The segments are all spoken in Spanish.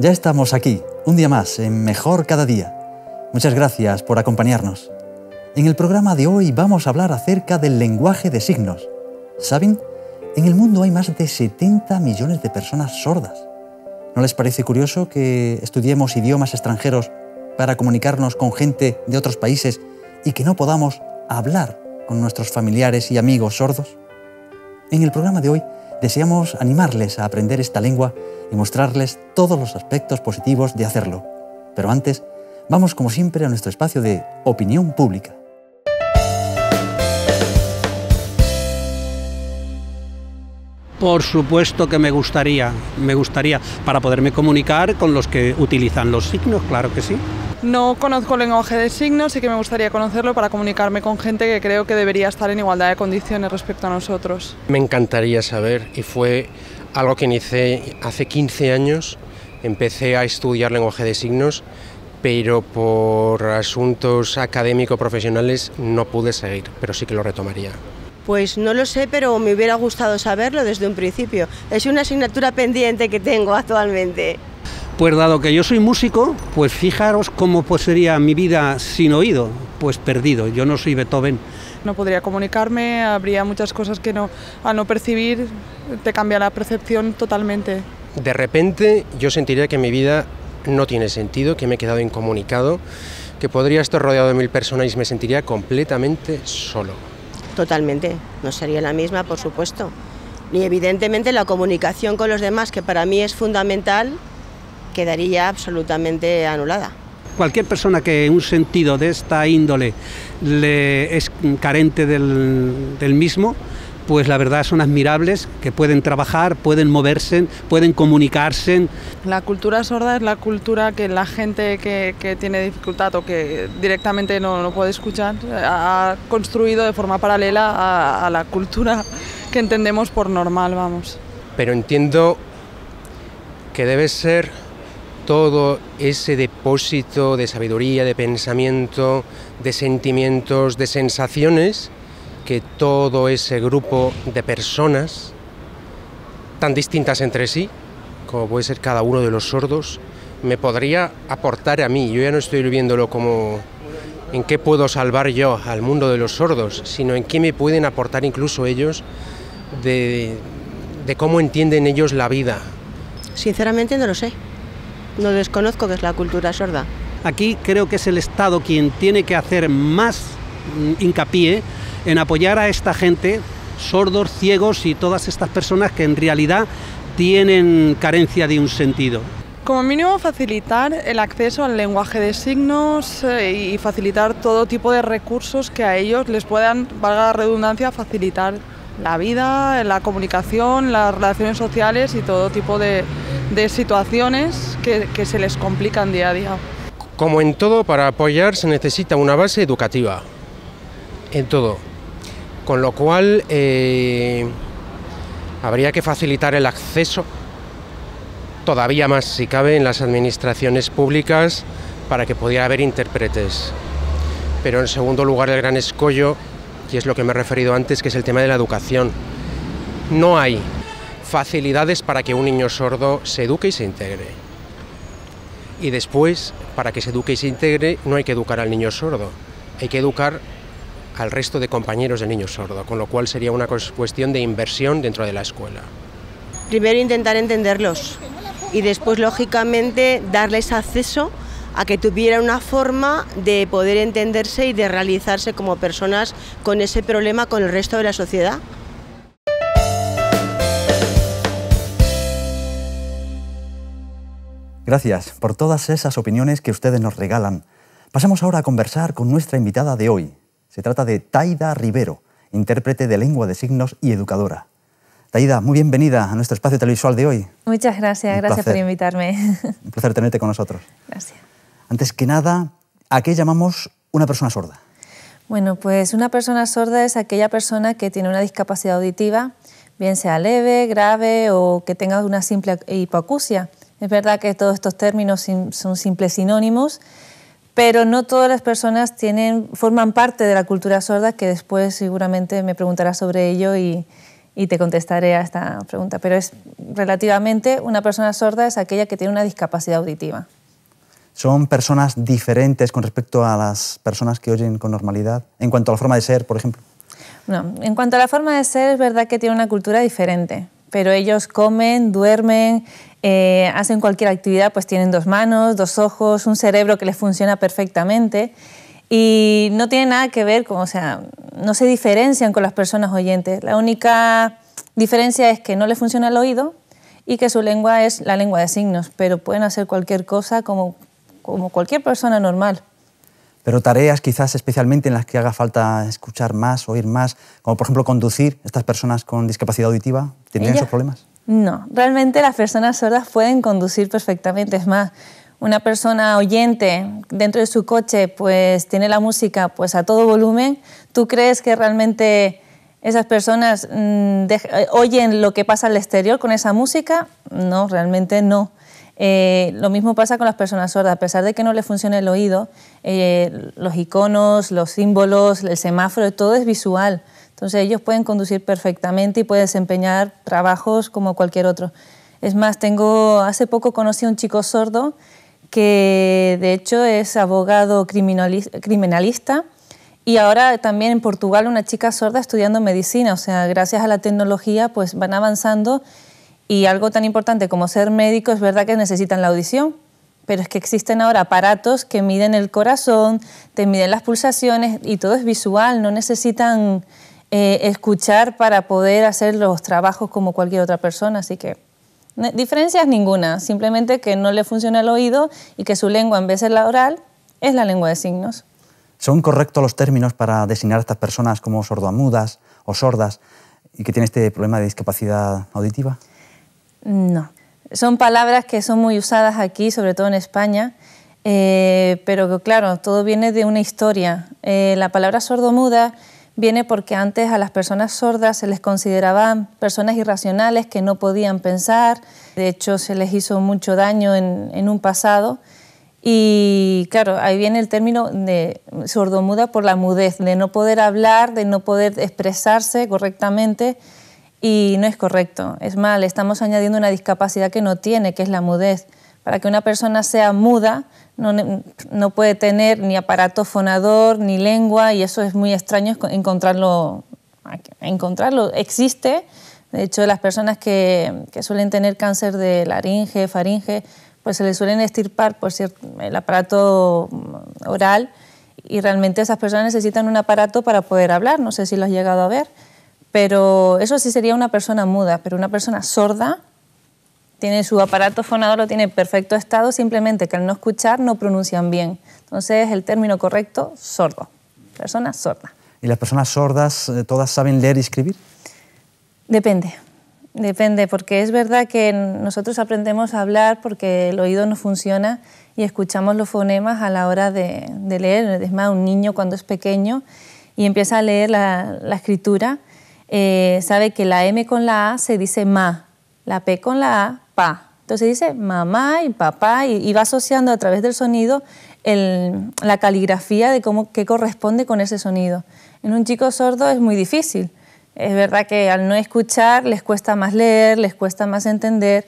Ya estamos aquí, un día más, en Mejor cada día. Muchas gracias por acompañarnos. En el programa de hoy vamos a hablar acerca del lenguaje de signos. ¿Saben? En el mundo hay más de 70 millones de personas sordas. ¿No les parece curioso que estudiemos idiomas extranjeros para comunicarnos con gente de otros países y que no podamos hablar con nuestros familiares y amigos sordos? En el programa de hoy deseamos animarles a aprender esta lengua y mostrarles todos los aspectos positivos de hacerlo. Pero antes, vamos como siempre a nuestro espacio de opinión pública. Por supuesto que me gustaría, me gustaría, para poderme comunicar con los que utilizan los signos, claro que sí. No conozco el lenguaje de signos, sí que me gustaría conocerlo para comunicarme con gente que creo que debería estar en igualdad de condiciones respecto a nosotros. Me encantaría saber, y fue algo que inicié hace 15 años, empecé a estudiar lenguaje de signos, pero por asuntos académico-profesionales no pude seguir, pero sí que lo retomaría. Pues no lo sé, pero me hubiera gustado saberlo desde un principio. Es una asignatura pendiente que tengo actualmente. Pues dado que yo soy músico, pues fijaros cómo pues sería mi vida sin oído, pues perdido. Yo no soy Beethoven. No podría comunicarme, habría muchas cosas que no, al no percibir te cambia la percepción totalmente. De repente yo sentiría que mi vida no tiene sentido, que me he quedado incomunicado, que podría estar rodeado de mil personas y me sentiría completamente solo. Totalmente, no sería la misma, por supuesto. Ni evidentemente la comunicación con los demás, que para mí es fundamental, quedaría absolutamente anulada. Cualquier persona que un sentido de esta índole le es carente del mismo, pues la verdad son admirables, que pueden trabajar, pueden moverse, pueden comunicarse. La cultura sorda es la cultura que la gente que, que tiene dificultad o que directamente no, no, puede escuchar ha construido de forma paralela a, a la cultura que entendemos por normal, vamos. Pero entiendo que debe ser todo ese depósito de sabiduría, de pensamiento, de sentimientos, de sensaciones que todo ese grupo de personas tan distintas entre sí, como puede ser cada uno de los sordos, me podría aportar a mí. Yo ya no estoy viéndolo como en qué puedo salvar yo al mundo de los sordos, sino en qué me pueden aportar incluso ellos de, de cómo entienden ellos la vida. Sinceramente no lo sé. No desconozco qué es la cultura sorda. Aquí creo que es el Estado quien tiene que hacer más hincapié en apoyar a esta gente, sordos, ciegos y todas estas personas que en realidad tienen carencia de un sentido. Como mínimo facilitar el acceso al lenguaje de signos y facilitar todo tipo de recursos que a ellos les puedan, valga la redundancia, facilitar la vida, la comunicación, las relaciones sociales y todo tipo de, de situaciones que, que se les complican día a día. Como en todo, para apoyar se necesita una base educativa. En todo. Con lo cual eh, habría que facilitar el acceso todavía más, si cabe, en las administraciones públicas para que pudiera haber intérpretes. Pero en segundo lugar, el gran escollo, y es lo que me he referido antes, que es el tema de la educación. No hay facilidades para que un niño sordo se eduque y se integre. Y después, para que se eduque y se integre, no hay que educar al niño sordo, hay que educar al resto de compañeros del niño sordo, con lo cual sería una cuestión de inversión dentro de la escuela. Primero intentar entenderlos y después, lógicamente, darles acceso a que tuvieran una forma de poder entenderse y de realizarse como personas con ese problema con el resto de la sociedad. Gracias por todas esas opiniones que ustedes nos regalan. Pasamos ahora a conversar con nuestra invitada de hoy. Se trata de Taida Rivero, intérprete de lengua de signos y educadora. Taida, muy bienvenida a nuestro espacio televisual de hoy. Muchas gracias, Un gracias placer. por invitarme. Un placer tenerte con nosotros. Gracias. Antes que nada, ¿a qué llamamos una persona sorda? Bueno, pues una persona sorda es aquella persona que tiene una discapacidad auditiva, bien sea leve, grave o que tenga una simple hipoacusia. Es verdad que todos estos términos son simples sinónimos, pero no todas las personas tienen, forman parte de la cultura sorda, que después seguramente me preguntará sobre ello y, y te contestaré a esta pregunta. Pero es relativamente una persona sorda es aquella que tiene una discapacidad auditiva. ¿Son personas diferentes con respecto a las personas que oyen con normalidad? En cuanto a la forma de ser, por ejemplo. No, en cuanto a la forma de ser, es verdad que tiene una cultura diferente, pero ellos comen, duermen, eh, hacen cualquier actividad, pues tienen dos manos, dos ojos, un cerebro que les funciona perfectamente y no tiene nada que ver con, o sea, no se diferencian con las personas oyentes. La única diferencia es que no les funciona el oído y que su lengua es la lengua de signos, pero pueden hacer cualquier cosa como, como cualquier persona normal. Pero tareas quizás especialmente en las que haga falta escuchar más, oír más, como por ejemplo conducir, estas personas con discapacidad auditiva, ¿tendrían esos problemas? No, realmente las personas sordas pueden conducir perfectamente. Es más, una persona oyente dentro de su coche pues tiene la música pues a todo volumen, ¿tú crees que realmente esas personas mm, oyen lo que pasa al exterior con esa música? No, realmente no. Eh, lo mismo pasa con las personas sordas, a pesar de que no les funcione el oído, eh, los iconos, los símbolos, el semáforo, todo es visual. Entonces ellos pueden conducir perfectamente y pueden desempeñar trabajos como cualquier otro. Es más, tengo, hace poco conocí a un chico sordo que de hecho es abogado criminalista y ahora también en Portugal una chica sorda estudiando medicina. O sea, gracias a la tecnología pues van avanzando y algo tan importante como ser médico es verdad que necesitan la audición, pero es que existen ahora aparatos que miden el corazón, te miden las pulsaciones y todo es visual, no necesitan eh, escuchar para poder hacer los trabajos como cualquier otra persona. Así que diferencias ninguna, simplemente que no le funciona el oído y que su lengua en vez de la oral es la lengua de signos. ¿Son correctos los términos para designar a estas personas como sordomudas o sordas y que tienen este problema de discapacidad auditiva? No. Son palabras que son muy usadas aquí, sobre todo en España, eh, pero claro, todo viene de una historia. Eh, la palabra sordomuda viene porque antes a las personas sordas se les consideraban personas irracionales que no podían pensar, de hecho se les hizo mucho daño en, un pasado. Y claro, ahí viene el término de sordomuda por la mudez, de no poder hablar, de no poder expresarse correctamente y no es correcto. Es mal, estamos añadiendo una discapacidad que no tiene, que es la mudez. Para que una persona sea muda, no, puede tener ni aparato fonador ni lengua y eso es muy extraño encontrarlo. encontrarlo. Existe, de hecho las personas que, suelen tener cáncer de laringe, faringe, pues se les suelen estirpar por el aparato oral y realmente esas personas necesitan un aparato para poder hablar, no sé si lo has llegado a ver, pero eso sí sería una persona muda, pero una persona sorda tiene su aparato fonador, lo tiene en perfecto estado, simplemente que al no escuchar no pronuncian bien. Entonces, el término correcto, sordo, persona sorda. ¿Y las personas sordas eh, todas saben leer y escribir? Depende, depende, porque es verdad que nosotros aprendemos a hablar porque el oído no funciona y escuchamos los fonemas a la hora de, leer. Es más, un niño cuando es pequeño y empieza a leer la, escritura, eh, sabe que la M con la A se dice ma, la P con la A entonces dice mamá y papá y, va asociando a través del sonido la caligrafía de cómo, qué corresponde con ese sonido. En un chico sordo es muy difícil. Es verdad que al no escuchar les cuesta más leer, les cuesta más entender,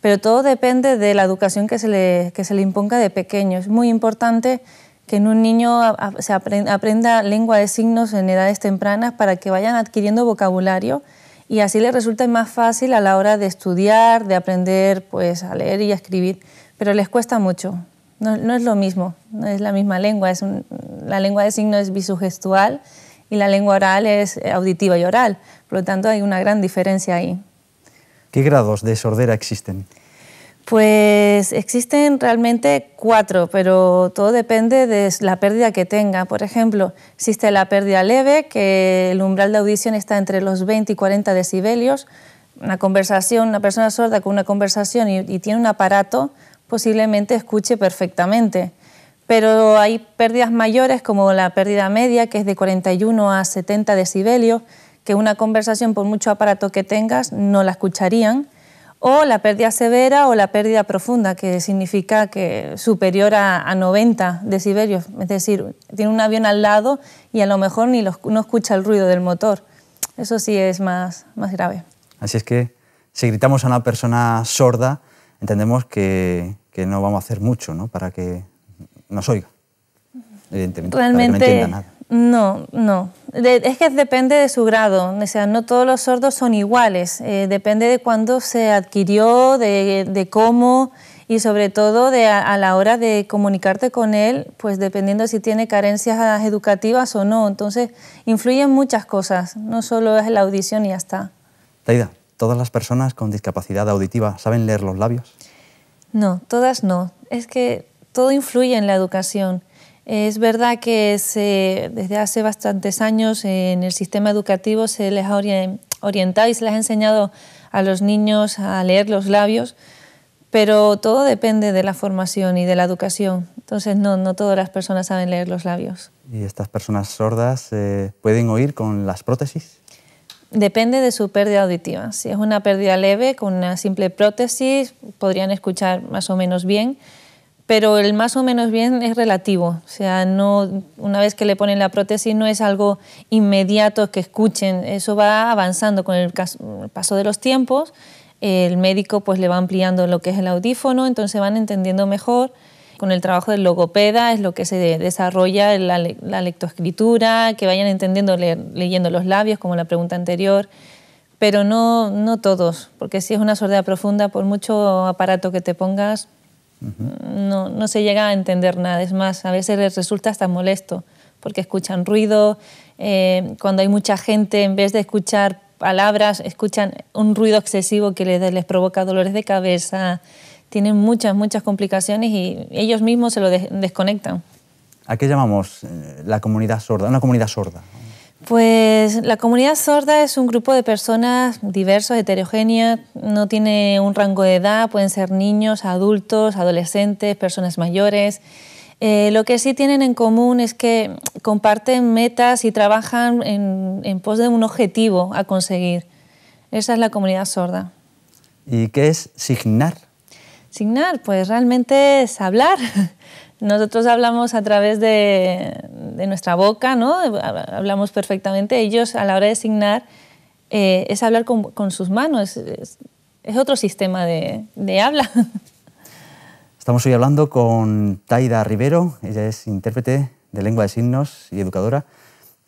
pero todo depende de la educación que se le, que se le imponga de pequeño. Es muy importante que en un niño se aprenda lengua de signos en edades tempranas para que vayan adquiriendo vocabulario y así les resulta más fácil a la hora de estudiar, de aprender pues, a leer y a escribir, pero les cuesta mucho. No, es lo mismo, no es la misma lengua, es la lengua de signos es bisugestual y la lengua oral es auditiva y oral, por lo tanto hay una gran diferencia ahí. ¿Qué grados de sordera existen? Pues existen realmente cuatro, pero todo depende de la pérdida que tenga. Por ejemplo, existe la pérdida leve, que el umbral de audición está entre los 20 y 40 decibelios. Una conversación, una persona sorda con una conversación y, tiene un aparato, posiblemente escuche perfectamente. Pero hay pérdidas mayores como la pérdida media, que es de 41 a 70 decibelios, que una conversación, por mucho aparato que tengas, no la escucharían o la pérdida severa o la pérdida profunda, que significa que superior a, 90 decibelios, es decir, tiene un avión al lado y a lo mejor ni no escucha el ruido del motor. Eso sí es más, más grave. Así es que si gritamos a una persona sorda, entendemos que, que no vamos a hacer mucho ¿no? para que nos oiga, evidentemente. Realmente, para que no entienda nada. No, no. De- es que depende de su grado. O sea, no todos los sordos son iguales. Eh, depende de cuándo se adquirió, de, de cómo y sobre todo de a, a la hora de comunicarte con él, pues dependiendo si tiene carencias educativas o no. Entonces, influyen muchas cosas. No solo es la audición y ya está. Taida, ¿todas las personas con discapacidad auditiva saben leer los labios? No, todas no. Es que todo influye en la educación. Es verdad que se- desde hace bastantes años en el sistema educativo se les ha orien- orientado y se les ha enseñado a los niños a leer los labios, pero todo depende de la formación y de la educación. Entonces, no, no todas las personas saben leer los labios. ¿Y estas personas sordas eh, pueden oír con las prótesis? Depende de su pérdida auditiva. Si es una pérdida leve, con una simple prótesis, podrían escuchar más o menos bien, pero el más o menos bien es relativo. O sea, no, una vez que le ponen la prótesis no es algo inmediato que escuchen, eso va avanzando con el, cas- el paso de los tiempos. El médico pues le va ampliando lo que es el audífono, entonces van entendiendo mejor. Con el trabajo del logopeda es lo que se de- desarrolla la, le- la lectoescritura, que vayan entendiendo leer- leyendo los labios, como la pregunta anterior, pero no, no todos, porque si es una sordera profunda, por mucho aparato que te pongas, no, no se llega a entender nada. Es más, a veces les resulta hasta molesto, porque escuchan ruido, eh, cuando hay mucha gente, en vez de escuchar palabras, escuchan un ruido excesivo que les, provoca dolores de cabeza, tienen muchas, muchas complicaciones y ellos mismos se lo de- desconectan. ¿A qué llamamos eh, la comunidad sorda? Una comunidad sorda. Pues la comunidad sorda es un grupo de personas diversos, heterogéneas, no tiene un rango de edad, pueden ser niños, adultos, adolescentes, personas mayores. Eh, lo que sí tienen en común es que comparten metas y trabajan en, en pos de un objetivo a conseguir. Esa es la comunidad sorda. ¿Y qué es signar? Signar, pues realmente es hablar. Nosotros hablamos a través de, de nuestra boca, ¿no? Hablamos perfectamente. Ellos a la hora de signar eh, es hablar con, con sus manos. Es, es otro sistema de, de habla. Estamos hoy hablando con Taida Rivero, ella es intérprete de lengua de signos y educadora.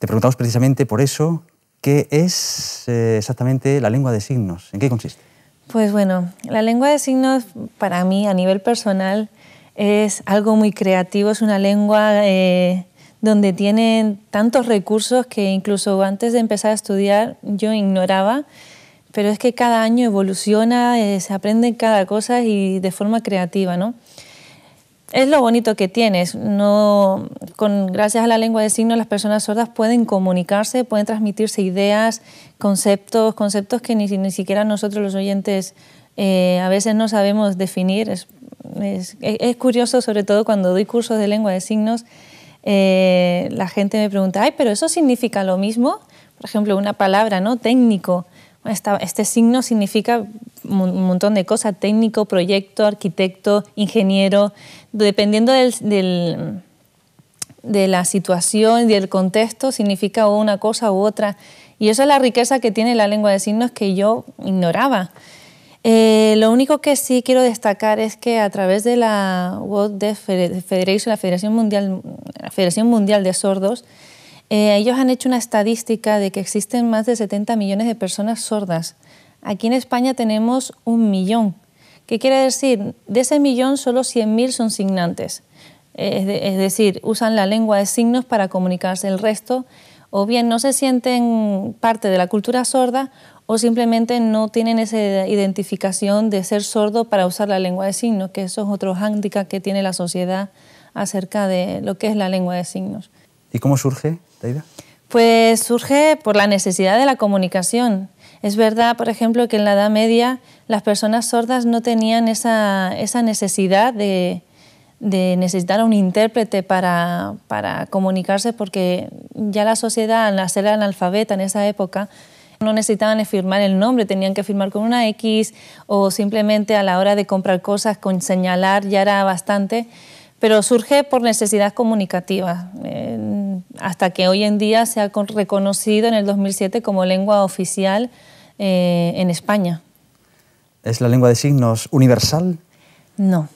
Te preguntamos precisamente por eso, ¿qué es eh, exactamente la lengua de signos? ¿En qué consiste? Pues bueno, la lengua de signos para mí a nivel personal es algo muy creativo, es una lengua eh, donde tienen tantos recursos que incluso antes de empezar a estudiar yo ignoraba, pero es que cada año evoluciona, eh, se aprende cada cosa y de forma creativa, ¿no? Es lo bonito que tienes. No, con, gracias a la lengua de signos las personas sordas pueden comunicarse, pueden transmitirse ideas, conceptos, conceptos que ni, ni siquiera nosotros los oyentes eh, a veces no sabemos definir. Es, curioso, sobre todo cuando doy cursos de lengua de signos, eh, la gente me pregunta, ay, pero eso significa lo mismo. Por ejemplo, una palabra, ¿no? Técnico. Este signo significa un montón de cosas, técnico, proyecto, arquitecto, ingeniero, dependiendo del, de la situación y del contexto, significa una cosa u otra. Y eso es la riqueza que tiene la lengua de signos que yo ignoraba. Eh, lo único que sí quiero destacar es que a través de la World Deaf Federation, la Federación Mundial, Federación Mundial de Sordos, eh, ellos han hecho una estadística de que existen más de 70 millones de personas sordas. Aquí en España tenemos un millón. ¿Qué quiere decir? De ese millón, solo 100.000 son signantes. Es, decir, usan la lengua de signos para comunicarse. El resto, o bien no se sienten parte de la cultura sorda, o simplemente no tienen esa identificación de ser sordo para usar la lengua de signos, que eso es otro hándicap que tiene la sociedad acerca de lo que es la lengua de signos. ¿Y cómo surge, Taida? Pues surge por la necesidad de la comunicación. Es verdad, por ejemplo, que en la Edad Media las personas sordas no tenían esa, esa necesidad de, de, necesitar a un intérprete para, para, comunicarse porque ya la sociedad, al ser analfabeta en esa época, no necesitaban firmar el nombre, tenían que firmar con una X o simplemente a la hora de comprar cosas con señalar ya era bastante pero surge por necesidad comunicativa. Eh, hasta que hoy en día se ha reconocido en el 2007 como lengua oficial eh, en España. ¿Es la lengua de signos universal? No,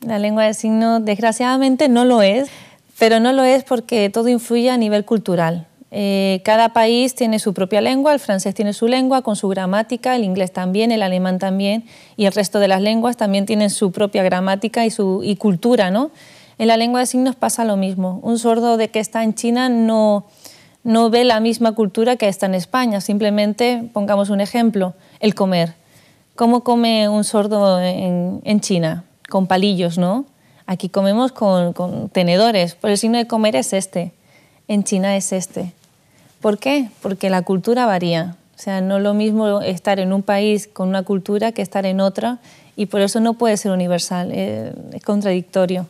la lengua de signos desgraciadamente no lo es, pero no lo es porque todo influye a nivel cultural. Eh, cada país tiene su propia lengua, el francés tiene su lengua con su gramática, el inglés también, el alemán también, y el resto de las lenguas también tienen su propia gramática y, su, cultura, ¿no? En la lengua de signos pasa lo mismo. Un sordo de que está en China no, no ve la misma cultura que está en España. Simplemente, pongamos un ejemplo, el comer. ¿Cómo come un sordo en, en China? Con palillos, ¿no? Aquí comemos con, con tenedores, pero el signo de comer es este. En China es este. ¿Por qué? Porque la cultura varía. O sea, no es lo mismo estar en un país con una cultura que estar en otra y por eso no puede ser universal, eh, es, contradictorio.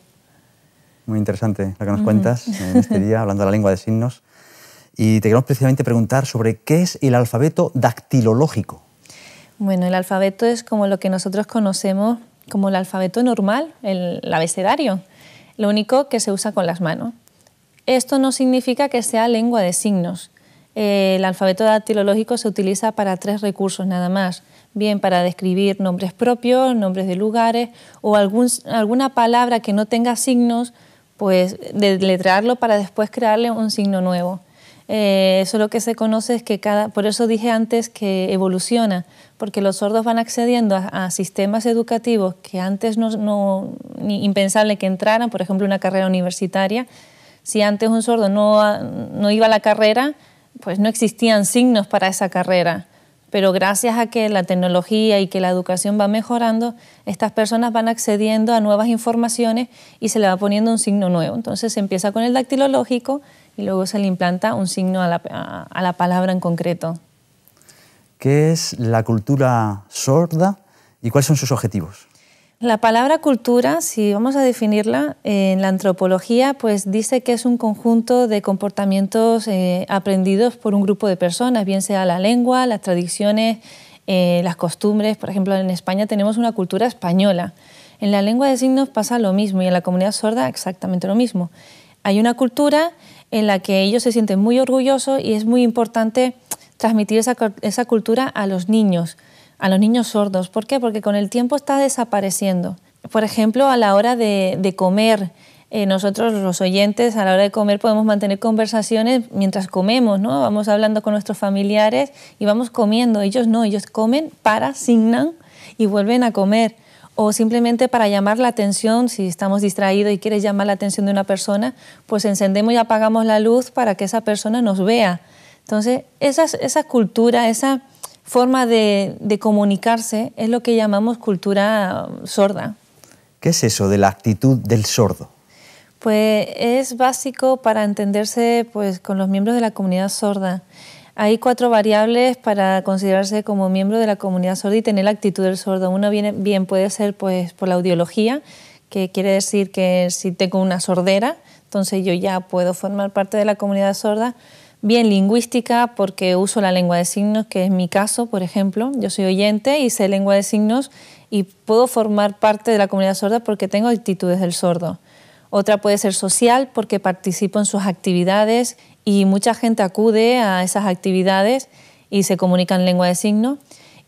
Muy interesante lo que nos cuentas en este día, hablando de la lengua de signos. Y te queremos precisamente preguntar sobre qué es el alfabeto dactilológico. Bueno, el alfabeto es como lo que nosotros conocemos como el alfabeto normal, el, el abecedario, lo único que se usa con las manos. Esto no significa que sea lengua de signos. El alfabeto dactilológico se utiliza para tres recursos nada más, bien para describir nombres propios, nombres de lugares o alguna palabra que no tenga signos, pues deletrearlo para después crearle un signo nuevo. Eh, eso lo que se conoce es que cada, por eso dije antes que evoluciona, porque los sordos van accediendo a, sistemas educativos que antes no, no ni impensable que entraran, por ejemplo, una carrera universitaria. Si antes un sordo no, no iba a la carrera, pues no existían signos para esa carrera. Pero gracias a que la tecnología y que la educación va mejorando, estas personas van accediendo a nuevas informaciones y se le va poniendo un signo nuevo. Entonces se empieza con el dactilológico y luego se le implanta un signo a la, a la palabra en concreto. ¿Qué es la cultura sorda y cuáles son sus objetivos? La palabra cultura, si vamos a definirla en la antropología, pues dice que es un conjunto de comportamientos eh, aprendidos por un grupo de personas, bien sea la lengua, las tradiciones, eh, las costumbres. Por ejemplo, en España tenemos una cultura española. En la lengua de signos pasa lo mismo y en la comunidad sorda exactamente lo mismo. Hay una cultura en la que ellos se sienten muy orgullosos y es muy importante transmitir esa, esa cultura a los niños a los niños sordos. ¿Por qué? Porque con el tiempo está desapareciendo. Por ejemplo, a la hora de, comer, eh, nosotros los oyentes a la hora de comer podemos mantener conversaciones mientras comemos, ¿no? Vamos hablando con nuestros familiares y vamos comiendo. Ellos no, ellos comen, para, signan y vuelven a comer. O simplemente para llamar la atención, si estamos distraídos y quieres llamar la atención de una persona, pues encendemos y apagamos la luz para que esa persona nos vea. Entonces, esa, esa cultura, esa forma de, comunicarse es lo que llamamos cultura sorda. ¿Qué es eso de la actitud del sordo? Pues es básico para entenderse pues, con los miembros de la comunidad sorda. Hay cuatro variables para considerarse como miembro de la comunidad sorda y tener la actitud del sordo. Uno viene, bien puede ser pues, por la audiología, que quiere decir que si tengo una sordera, entonces yo ya puedo formar parte de la comunidad sorda bien lingüística porque uso la lengua de signos, que es mi caso, por ejemplo. Yo soy oyente y sé lengua de signos y puedo formar parte de la comunidad sorda porque tengo actitudes del sordo. Otra puede ser social porque participo en sus actividades y mucha gente acude a esas actividades y se comunica en lengua de signos.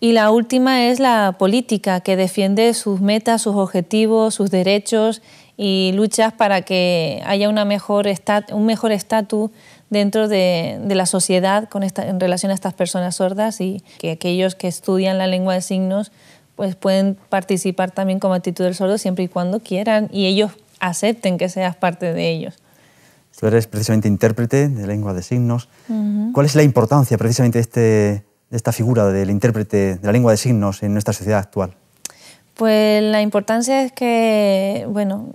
Y la última es la política, que defiende sus metas, sus objetivos, sus derechos y luchas para que haya una mejor un mejor estatus dentro de, la sociedad con esta, en relación a estas personas sordas y que aquellos que estudian la lengua de signos pues pueden participar también como actitud del sordo siempre y cuando quieran y ellos acepten que seas parte de ellos. Tú eres precisamente intérprete de lengua de signos. ¿Cuál es la importancia precisamente de, este, de esta figura del intérprete de la lengua de signos en nuestra sociedad actual? Pues la importancia es que, bueno,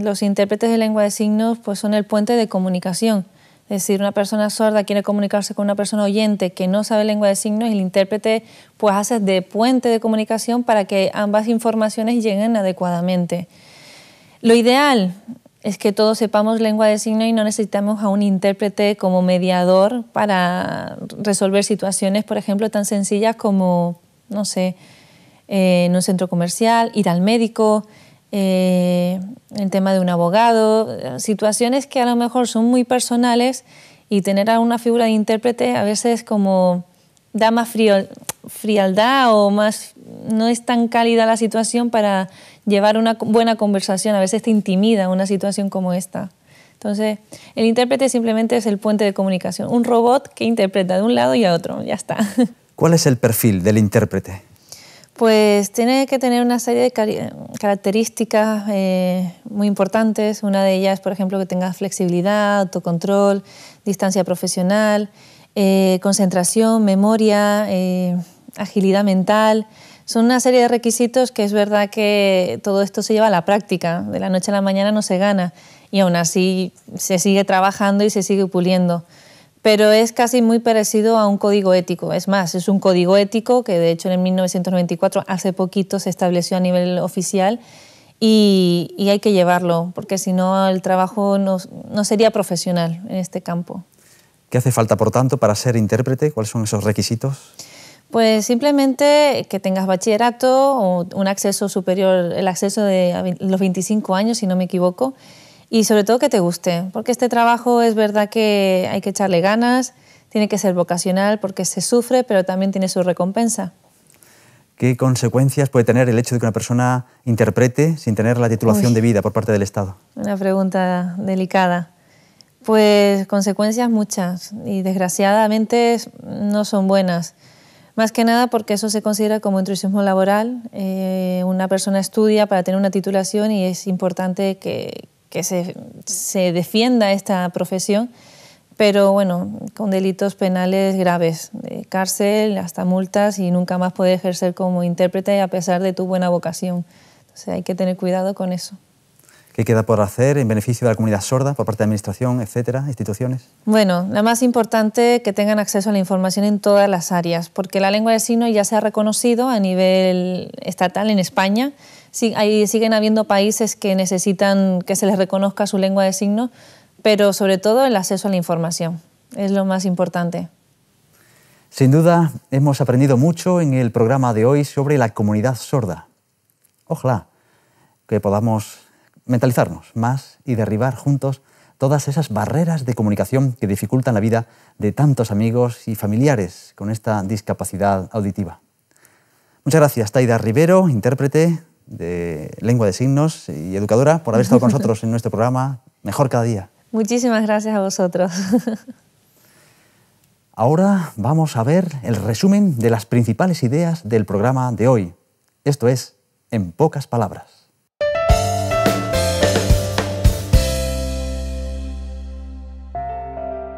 los intérpretes de lengua de signos pues son el puente de comunicación. Es decir, una persona sorda quiere comunicarse con una persona oyente que no sabe lengua de signos y el intérprete pues hace de puente de comunicación para que ambas informaciones lleguen adecuadamente. Lo ideal es que todos sepamos lengua de signos y no necesitamos a un intérprete como mediador para resolver situaciones, por ejemplo, tan sencillas como, no sé, eh, en un centro comercial, ir al médico, eh, el tema de un abogado, situaciones que a lo mejor son muy personales y tener a una figura de intérprete a veces como da más frialdad o más no es tan cálida la situación para llevar una buena conversación, a veces te intimida una situación como esta. Entonces, el intérprete simplemente es el puente de comunicación, un robot que interpreta de un lado y a otro, ya está. ¿Cuál es el perfil del intérprete? Pues tiene que tener una serie de características eh, muy importantes. Una de ellas, por ejemplo, que tenga flexibilidad, autocontrol, distancia profesional, eh, concentración, memoria, eh, agilidad mental. Son una serie de requisitos que es verdad que todo esto se lleva a la práctica. De la noche a la mañana no se gana y aún así se sigue trabajando y se sigue puliendo. Pero es casi muy parecido a un código ético. Es más, es un código ético que de hecho en 1994, hace poquito, se estableció a nivel oficial y, hay que llevarlo, porque si no el trabajo no, no sería profesional en este campo. ¿Qué hace falta, por tanto, para ser intérprete? ¿Cuáles son esos requisitos? Pues simplemente que tengas bachillerato o un acceso superior, el acceso de los 25 años, si no me equivoco, y sobre todo que te guste, porque este trabajo es verdad que hay que echarle ganas, tiene que ser vocacional porque se sufre, pero también tiene su recompensa. ¿Qué consecuencias puede tener el hecho de que una persona interprete sin tener la titulación de vida por parte del Estado? Una pregunta delicada. Pues consecuencias muchas y desgraciadamente no son buenas. Más que nada porque eso se considera como intrusismo laboral. Eh, una persona estudia para tener una titulación y es importante que, que se, se, defienda esta profesión, pero bueno, con delitos penales graves, de cárcel, hasta multas y nunca más poder ejercer como intérprete a pesar de tu buena vocación. Entonces hay que tener cuidado con eso. ¿Qué queda por hacer en beneficio de la comunidad sorda por parte de administración, etcétera, instituciones? Bueno, la más importante que tengan acceso a la información en todas las áreas, porque la lengua de signos ya se ha reconocido a nivel estatal en España. Sí, ahí siguen habiendo países que necesitan que se les reconozca su lengua de signos, pero sobre todo el acceso a la información es lo más importante. Sin duda, hemos aprendido mucho en el programa de hoy sobre la comunidad sorda. Ojalá que podamos mentalizarnos más y derribar juntos todas esas barreras de comunicación que dificultan la vida de tantos amigos y familiares con esta discapacidad auditiva. Muchas gracias, Taida Rivero, intérprete de lengua de signos y educadora, por haber estado con nosotros en nuestro programa Mejor cada día. Muchísimas gracias a vosotros. Ahora vamos a ver el resumen de las principales ideas del programa de hoy. Esto es, en pocas palabras.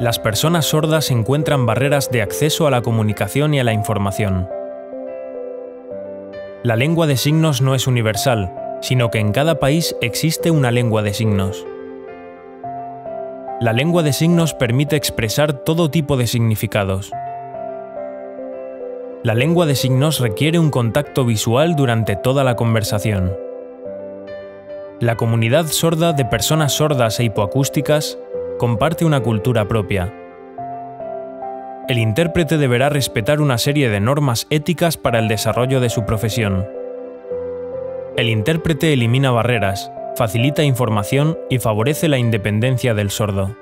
las personas sordas encuentran barreras de acceso a la comunicación y a la información. La lengua de signos no es universal, sino que en cada país existe una lengua de signos. La lengua de signos permite expresar todo tipo de significados. La lengua de signos requiere un contacto visual durante toda la conversación. La comunidad sorda de personas sordas e hipoacústicas comparte una cultura propia. El intérprete deberá respetar una serie de normas éticas para el desarrollo de su profesión. El intérprete elimina barreras, facilita información y favorece la independencia del sordo.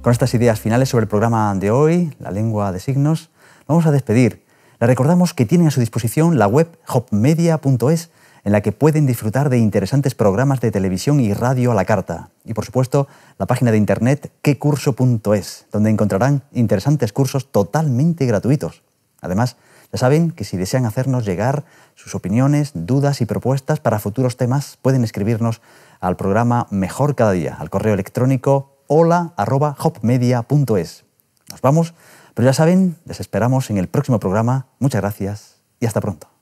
Con estas ideas finales sobre el programa de hoy, la lengua de signos, vamos a despedir. Le recordamos que tiene a su disposición la web hopmedia.es en la que pueden disfrutar de interesantes programas de televisión y radio a la carta. Y por supuesto, la página de internet quecurso.es, donde encontrarán interesantes cursos totalmente gratuitos. Además, ya saben que si desean hacernos llegar sus opiniones, dudas y propuestas para futuros temas, pueden escribirnos al programa Mejor Cada Día, al correo electrónico hola.hopmedia.es. Nos vamos, pero ya saben, les esperamos en el próximo programa. Muchas gracias y hasta pronto.